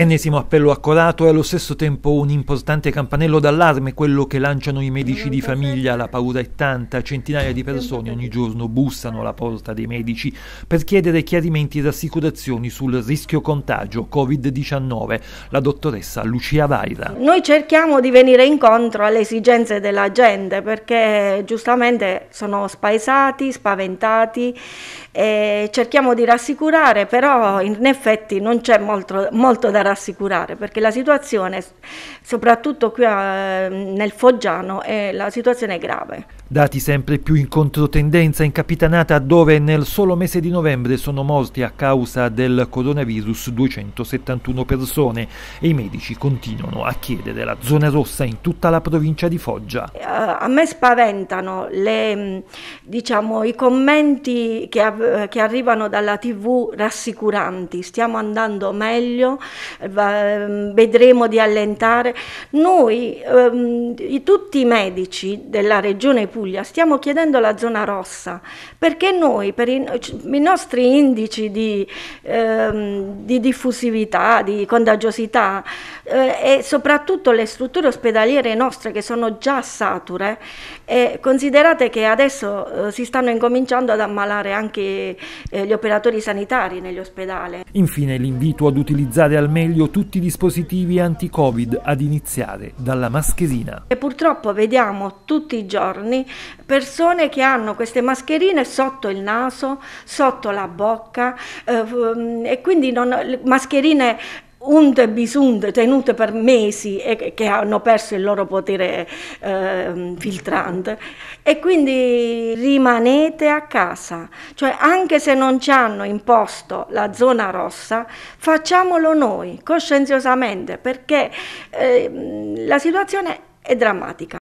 Ennesimo appello accorato e allo stesso tempo un importante campanello d'allarme, quello che lanciano i medici di famiglia. La paura è tanta, centinaia di persone ogni giorno bussano alla porta dei medici per chiedere chiarimenti e rassicurazioni sul rischio contagio Covid-19. La dottoressa Lucia Vaira. Noi cerchiamo di venire incontro alle esigenze della gente perché giustamente sono spaesati, spaventati e cerchiamo di rassicurare, però in effetti non c'è molto, molto da rassicurare perché la situazione, soprattutto qui a, nel Foggiano, è, la situazione è grave. Dati sempre più in controtendenza in Capitanata dove nel solo mese di novembre sono morti a causa del coronavirus 271 persone e i medici continuano a chiedere la zona rossa in tutta la provincia di Foggia. Eh, a me spaventano le, diciamo, i commenti che, che arrivano dalla tv rassicuranti, stiamo andando meglio, vedremo di allentare. Noi, ehm, tutti i medici della regione Puglia stiamo chiedendo la zona rossa perché noi per i, i nostri indici di, ehm, di, diffusività, di contagiosità eh, e soprattutto le strutture ospedaliere nostre che sono già sature, eh, considerate che adesso eh, si stanno incominciando ad ammalare anche eh, gli operatori sanitari negli ospedali. Infine l'invito ad utilizzare al meglio tutti i dispositivi anti-Covid ad iniziare dalla mascherina. E purtroppo vediamo tutti i giorni persone che hanno queste mascherine sotto il naso, sotto la bocca eh, e quindi non, mascherine unte e bisunte tenute per mesi e che hanno perso il loro potere eh, filtrante e quindi rimanete a casa, cioè anche se non ci hanno imposto la zona rossa, facciamolo noi coscienziosamente perché eh, la situazione è drammatica.